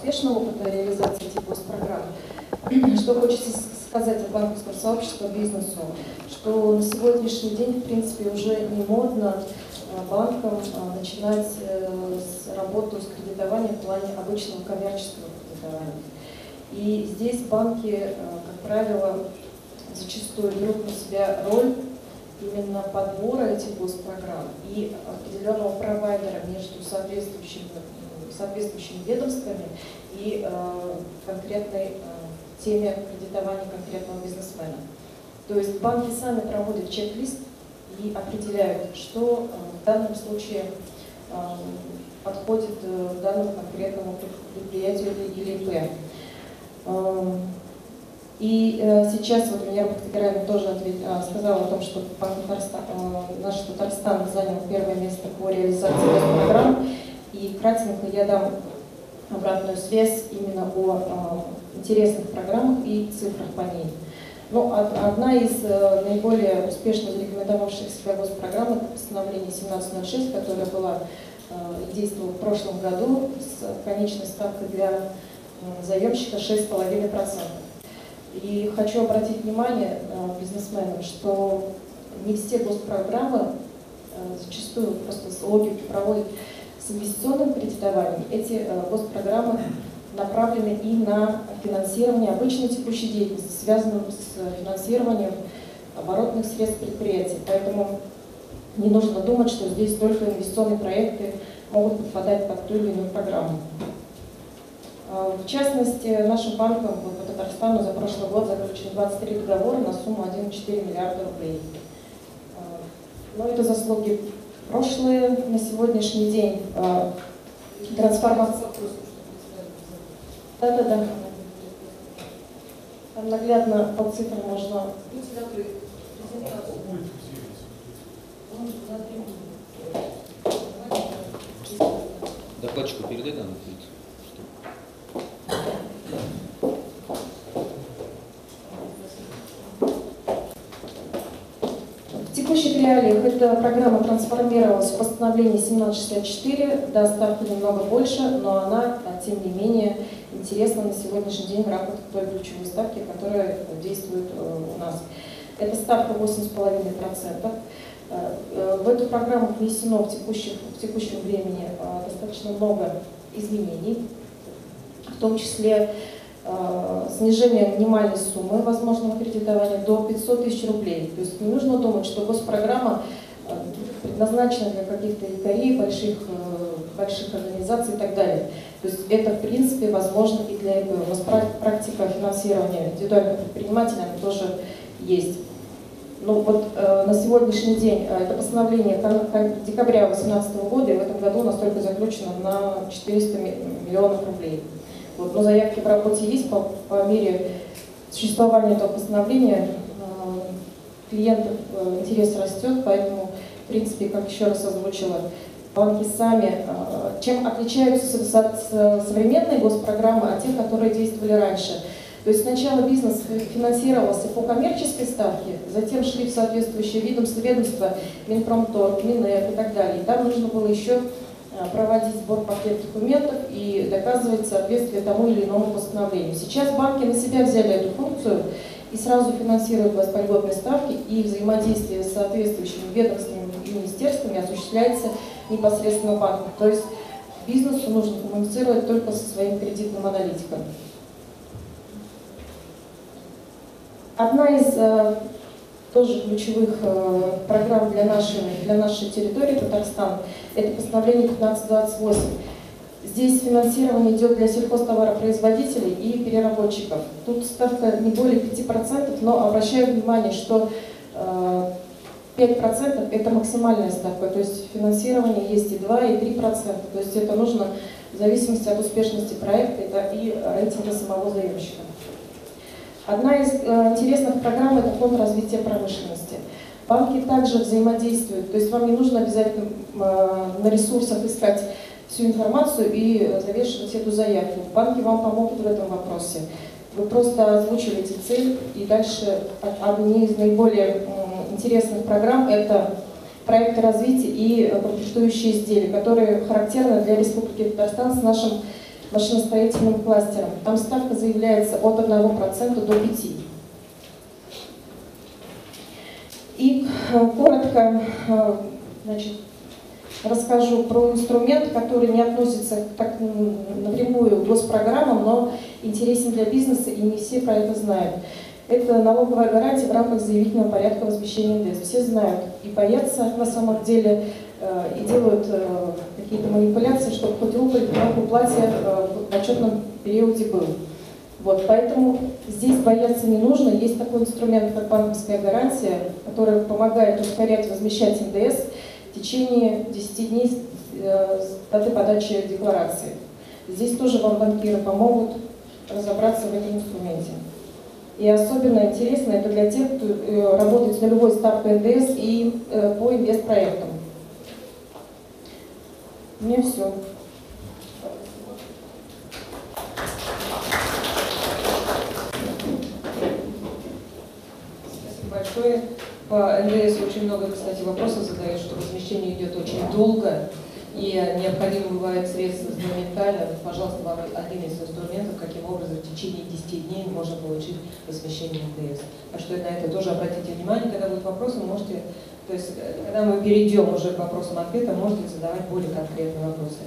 успешного опыта реализации этих госпрограмм. Что хочется сказать от банковского сообщества бизнесу, что на сегодняшний день, в принципе, уже не модно э, банкам э, начинать э, с работу с кредитованием в плане обычного коммерческого кредитования. И здесь банки, как правило, зачастую берут на себя роль именно подбора этих госпрограмм и определенного провайдера между соответствующими, соответствующими ведомствами и э, конкретной э, теме кредитования конкретного бизнесмена. То есть банки сами проводят чек-лист и определяют, что э, в данном случае э, подходит э, данному конкретному предприятию или ИП. Эм, и э, сейчас вот меня Бахтигаряна тоже ответ, э, сказала о том, что Татарстан, э, наш Татарстан занял первое место по реализации программ. И кратенько я дам обратную связь именно о э, интересных программах и цифрах по ней. Ну, одна из э, наиболее успешно зарекомендовавших себя госпрограмм это постановление 1706, которое было э, действовало в прошлом году с конечной ставкой для э, заемщика 6,5%. И хочу обратить внимание бизнесменам, что не все госпрограммы зачастую просто с логики проводят инвестиционным кредитованием. Эти э, госпрограммы направлены и на финансирование обычной текущей деятельности, связанной с финансированием оборотных средств предприятий. Поэтому не нужно думать, что здесь только инвестиционные проекты могут подпадать под ту или иную программу. А, в частности, нашим банком по Татарстану за прошлый год заключено 23 договора на сумму 1,4 миллиарда рублей. Но это заслуги прошлые. На сегодняшний день а, трансформация... Да-да-да. Там наглядно по цифрам можно... Докладчику передай данный В текущих реалиях эта программа трансформировалась в постановление 1764, да, ставка немного больше, но она, а, тем не менее, интересна на сегодняшний день в рамках той ключевой ставки, которая действует э, у нас. Это ставка 8,5%. Э, э, в эту программу внесено в, текущих, в текущем времени достаточно много изменений в том числе снижение минимальной суммы возможного кредитования до 500 тысяч рублей. То есть не нужно думать, что госпрограмма э, предназначена для каких-то якорей, больших, э, больших организаций и так далее. То есть это, в принципе, возможно и для ИП. У нас практика финансирования индивидуальных предпринимателей она тоже есть. Ну вот э, на сегодняшний день э, это постановление декабря 2018 года, и в этом году у нас только заключено на 400 миллионов рублей. Вот, но заявки в работе есть по, по мере существования этого постановления. Э, клиентов э, интерес растет, поэтому, в принципе, как еще раз озвучила, банки сами, э, чем отличаются современные госпрограммы от тех, которые действовали раньше. То есть сначала бизнес финансировался по коммерческой ставке, затем шли в соответствующие ведомства, ведомства Минпромторг, Минэк и так далее. И там нужно было еще проводить сбор пакет документов и доказывать соответствие тому или иному постановлению. Сейчас банки на себя взяли эту функцию и сразу финансируют вас по льготной ставке, и взаимодействие с соответствующими ведомствами и министерствами осуществляется непосредственно банком. То есть бизнесу нужно коммуницировать только со своим кредитным аналитиком. Одна из э, тоже ключевых э, программ для нашей, для нашей территории Татарстан, это постановление 1528. Здесь финансирование идет для сельхозтоваропроизводителей и переработчиков. Тут ставка не более 5%, но обращаю внимание, что 5% э, это максимальная ставка, то есть финансирование есть и 2, и 3%, то есть это нужно в зависимости от успешности проекта и рейтинга самого заемщика. Одна из э, интересных программ – это фонд развития промышленности. Банки также взаимодействуют, то есть вам не нужно обязательно э, на ресурсах искать всю информацию и завешивать эту заявку. Банки вам помогут в этом вопросе. Вы просто озвучиваете цель, и дальше одни из наиболее интересных программ – это проекты развития и комплектующие изделия, которые характерны для Республики Татарстан с нашим машиностроительным кластером. Там ставка заявляется от 1% до 5%. И э, коротко значит, расскажу про инструмент, который не относится так, напрямую к госпрограммам, но интересен для бизнеса, и не все про это знают. Это налоговая гарантия в рамках заявительного порядка возмещения НДС. Все знают и боятся на самом деле, э, и делают э, какие-то манипуляции, чтобы хоть рубль в уплате э, в отчетном периоде был. Вот, поэтому здесь бояться не нужно. Есть такой инструмент, как банковская гарантия, которая помогает ускорять возмещать НДС в течение 10 дней с даты подачи декларации. Здесь тоже вам банкиры помогут разобраться в этом инструменте. И особенно интересно это для тех, кто э, работает с нулевой ставкой НДС и э, по инвестпроектам. Меня все. Спасибо большое. По НДС очень много, кстати, вопросов задают, что размещение идет очень долго и необходимо бывает средства моментально, пожалуйста, вам один из инструментов, каким образом в течение 10 дней можно получить посвящение НДС. Так что на это тоже обратите внимание, когда будут вопросы, можете, то есть когда мы перейдем уже к вопросам-ответам, можете задавать более конкретные вопросы.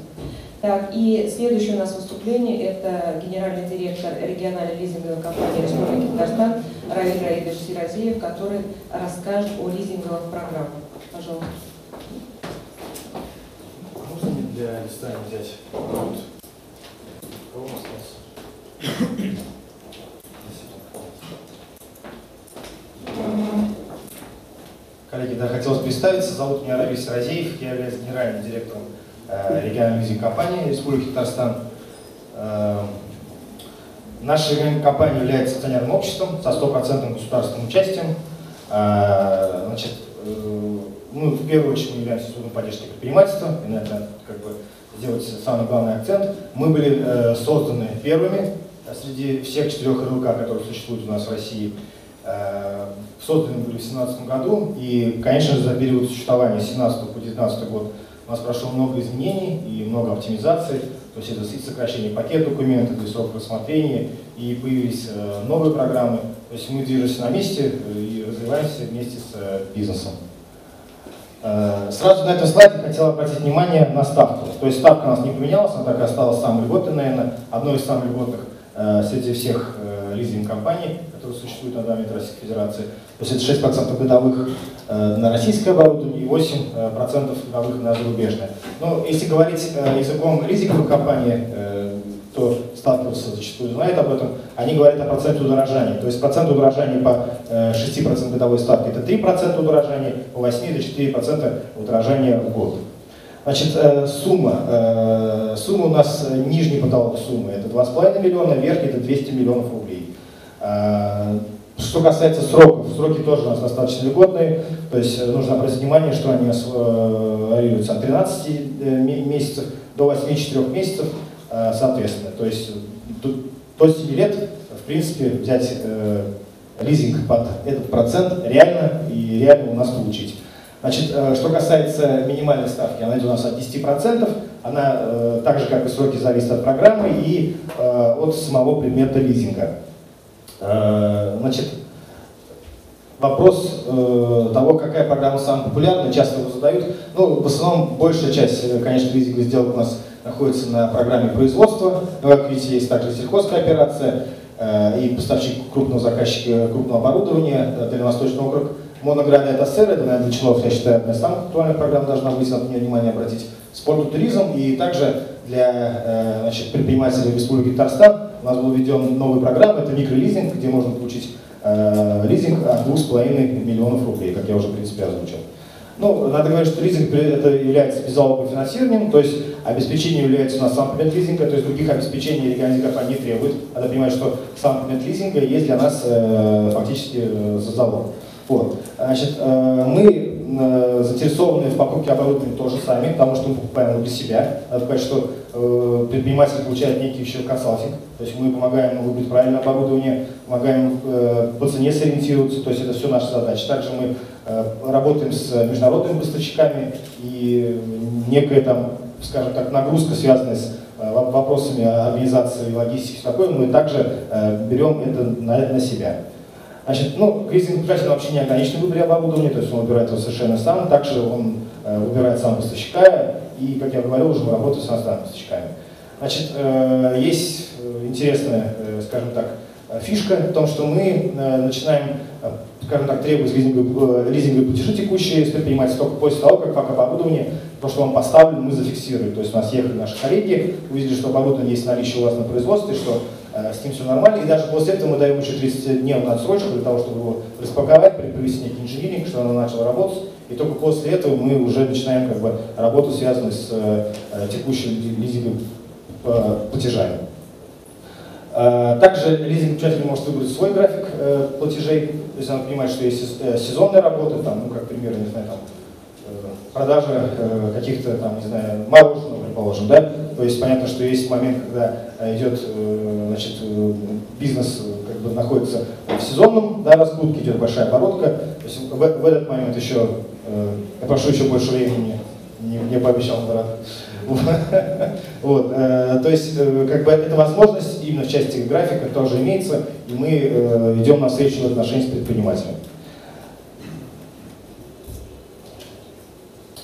Так, и следующее у нас выступление – это генеральный директор региональной лизинговой компании Республики Татарстан Равиль Раидович Сиразиев, который расскажет о лизинговых программах. Пожалуйста для листания взять. Вот. Кого у нас остался? Коллеги, да, хотелось представиться. Зовут меня Равис Разеев, я являюсь генеральным директором э, региональной визит компании Республики Татарстан. Э, наша компания является акционерным обществом со стопроцентным государственным участием. Э, значит, ну, в первую очередь мы являемся институтом поддержки предпринимательства, и на это как бы сделать самый главный акцент. Мы были созданы первыми среди всех четырех РЛК, которые существуют у нас в России. Созданы были в 2017 году, и, конечно же, за период существования с 2017 по 2019 год у нас прошло много изменений и много оптимизаций, то есть это сокращение пакет документов, и сроков рассмотрения, и появились э, новые программы. То есть мы движемся на месте э, и развиваемся вместе с э, бизнесом. Сразу на этом слайде хотел обратить внимание на ставку. То есть ставка у нас не поменялась, она так и осталась самой льготной, наверное, одной из самых льготных среди всех лизинг-компаний, которые существуют на данный Российской Федерации. То есть это 6% годовых э, на российское оборудование и 8% э, годовых на зарубежное. Но если говорить э, языком лизинговой компании, э, кто сталкивался зачастую знает об этом, они говорят о проценте удорожания. То есть процент удорожания по 6% э, годовой ставке это 3% удорожания, по 8 это 4% удорожания в год. Значит, э, сумма. Э, сумма у нас нижний потолок суммы это 2,5 миллиона, верхний это 200 миллионов рублей. Что касается сроков, сроки тоже у нас достаточно льготные, то есть нужно обратить внимание, что они варьируются от 13 месяцев до 8-4 месяцев. Э, соответственно. То есть до 7 лет, в принципе, взять э, лизинг под этот процент реально и реально у нас получить. Значит, э, что касается минимальной ставки, она идет у нас от 10%, она э, так же, как и сроки, зависит от программы и э, от самого предмета лизинга. Э, значит, вопрос э, того, какая программа самая популярная, часто его задают. Ну, в основном большая часть, э, конечно, лизинговых сделок у нас находится на программе производства. Но, как видите, есть также сельхозкооперация э, и поставщик крупного заказчика крупного оборудования, Дальневосточный округ. Моноград это СССР, это, наверное, для чинов, я считаю, одна из самых актуальных программ должна быть, надо мне внимание обратить. Спорт и туризм, и также для значит, предпринимателей Республики Татарстан у нас был введен новая программа, это микролизинг, где можно получить э, лизинг от 2,5 миллионов рублей, как я уже, в принципе, озвучил. Ну, надо говорить, что лизинг это является беззалоговым финансированием, то есть обеспечение является у нас сам предмет лизинга, то есть других обеспечений региональный компания не требует. Надо понимать, что сам предмет лизинга есть для нас э, фактически э, залог. Вот. Значит, э, мы заинтересованы в покупке оборудования тоже сами, потому что мы покупаем его для себя. Надо сказать, что э, предприниматель получает некий еще консалтинг, то есть мы помогаем ему выбрать правильное оборудование, помогаем э, по цене сориентироваться, то есть это все наша задача. Также мы э, работаем с международными поставщиками и некая там, скажем так, нагрузка, связанная с вопросами организации логистики, такое, мы также берем это на, на себя. Значит, ну, лизинг-покупатель вообще не ограничен в выборе оборудования, то есть он выбирает его совершенно сам, также он э, выбирает сам поставщика, и, как я говорил, уже мы работаем с иностранными поставщиками. Значит, э, есть интересная, э, скажем так, фишка в том, что мы э, начинаем, э, скажем так, требовать э, лизинговые платежи текущие с предпринимателя только после того, как факт оборудование, то, что он поставлен, мы зафиксируем. То есть у нас ехали наши коллеги, увидели, что оборудование есть наличие у вас на производстве, что Э, с ним все нормально. И даже после этого мы даем еще 30-дневную отсрочку для того, чтобы его распаковать, привести некий инжиниринг, чтобы оно начало работать. И только после этого мы уже начинаем как бы, работу, связанную с э, текущим лизинговым э, платежами. Э, также лизинг-получатель может выбрать свой график э, платежей, то есть она понимает, что есть э, сезонная работа, там, ну, как пример, не знаю, там, продажа каких-то, там, не знаю, мороженого, предположим, да, то есть понятно, что есть момент, когда идет значит, бизнес как бы находится в сезонном да, раскрутке, идет большая оборотка. То есть в, в этот момент еще, я прошу еще больше времени, не, не пообещал брат. Вот, то есть, как бы, эта возможность именно в части графика тоже имеется, и мы идем на встречу в отношении с предпринимателем.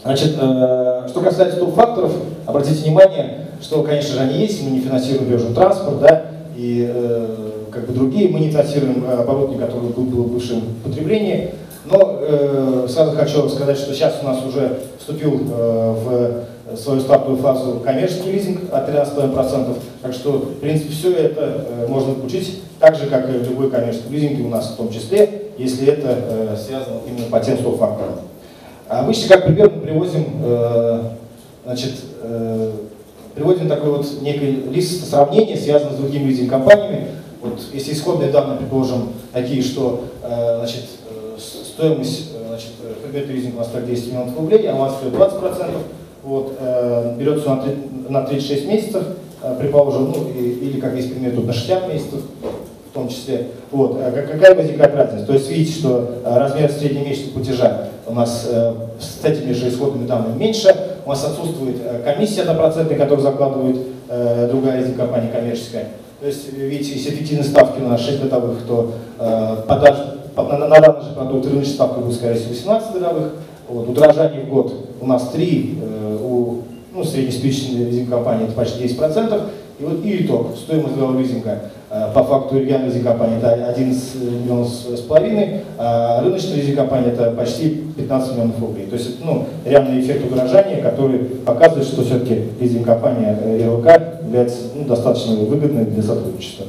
Значит, э, что касается двух факторов, обратите внимание, что, конечно же, они есть, мы не финансируем дорожный транспорт, да, и э, как бы другие, мы не финансируем оборудование, которое было в бывшем потреблении, но э, сразу хочу сказать, что сейчас у нас уже вступил э, в свою стартовую фазу коммерческий лизинг от 13,5%, так что, в принципе, все это э, можно включить так же, как и любой коммерческий лизинг, у нас в том числе, если это э, связано именно по тем 100 факторам. Обычно, как пример, мы привозим, э, значит, э, приводим такой вот некий лист сравнения, связанный с другими лизинг-компаниями. Вот, если исходные данные, предположим, такие, что э, значит, стоимость значит, предмета лизинга у нас так 10 миллионов рублей, а у вас стоит 20%, вот, берется на, 3, на 36 месяцев, предположим, ну, или, как есть пример, тут на 60 месяцев, в том числе. Вот. Какая возникает разница? То есть видите, что размер среднемесячного платежа у нас э, с этими же исходными данными меньше, у нас отсутствует э, комиссия однопроцентная, которую закладывает э, другая компания коммерческая. То есть, видите, если эффективные ставки на 6 годовых, то продаж, на, на данный же продукт рыночная ставка будет, скорее всего, 18 годовых. Вот, удорожание в год у нас 3, у ну, среднеспичечной лизинг-компании это почти 10%. И вот и итог, стоимость годового лизинга Э, по факту региональной лизинг-компании это 11 миллионов с половиной, а рыночная лизинг-компания это почти 15 миллионов рублей. То есть ну, реальный эффект удорожания, который показывает, что все-таки лизинг-компания РЛК является ну, достаточно выгодной для сотрудничества.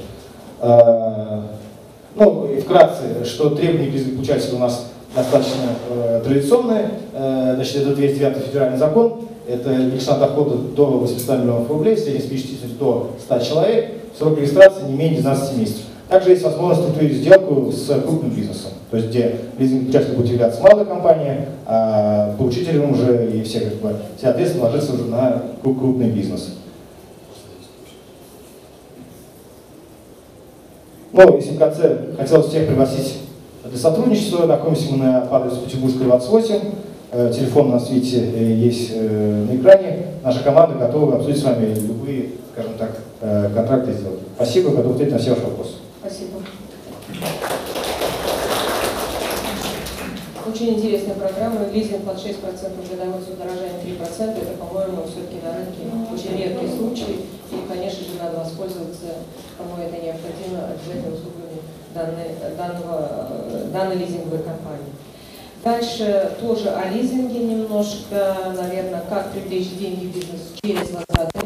Ну и вкратце, что требования лизинг-получателя у нас достаточно э, традиционные. Э, значит, это 209 федеральный закон, это величина дохода до 800 миллионов рублей, среднеспичительность до 100 человек, срок регистрации не менее 12 месяцев. Также есть возможность структурировать сделку с крупным бизнесом, то есть где лизинг-участник будет являться малая компания, а получителем уже и все, как бы, все ответственность ложится уже на крупный бизнес. Ну, если в конце хотелось всех пригласить для сотрудничества, находимся мы на адресу Петербургская 28, э, телефон у нас, видите, э, есть э, на экране. Наша команда готова обсудить с вами любые, скажем так, Э, контракты сделать. Спасибо, готов ответить на все ваши вопросы. Спасибо. Очень интересная программа. Лизинг под 6%, годовой с удорожанием 3%. Это, по-моему, все-таки на рынке очень редкий случай. И, конечно же, надо воспользоваться, кому это необходимо, обязательно услугами данной, данного, данной лизинговой компании. Дальше тоже о лизинге немножко, наверное, как привлечь деньги в бизнес через лизинг.